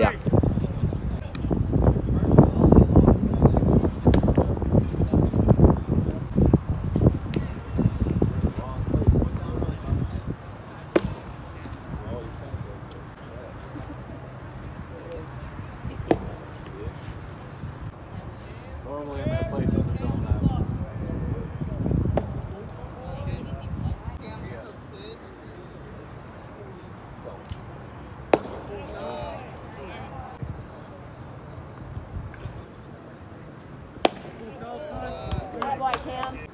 Yeah. Normally I'm at places I can.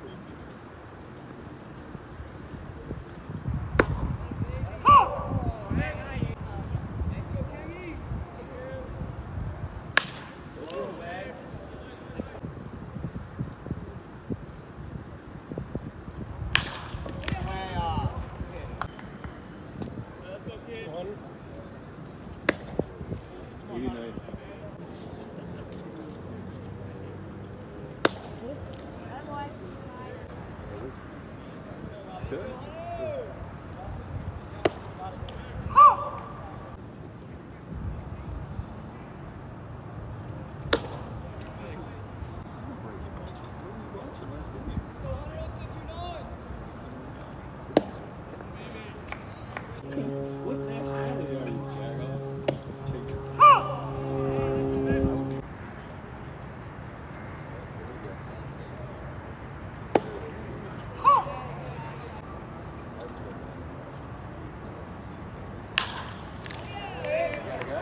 Good.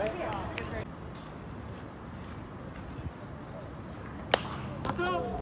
I call